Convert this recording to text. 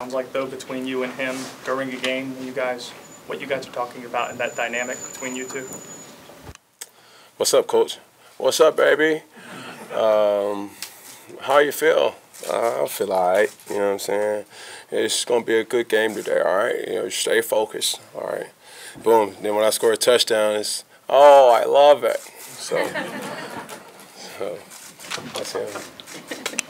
Sounds like though between you and him during a game, you guys, what you guys are talking about and that dynamic between you two. What's up, coach? What's up, baby? Um, how you feel? Uh, I feel all right. You know what I'm saying? It's going to be a good game today, all right? You know, stay focused, all right? Boom. Then when I score a touchdown, it's, oh, I love it. So, so that's him.